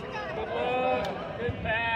Good luck. Good pass.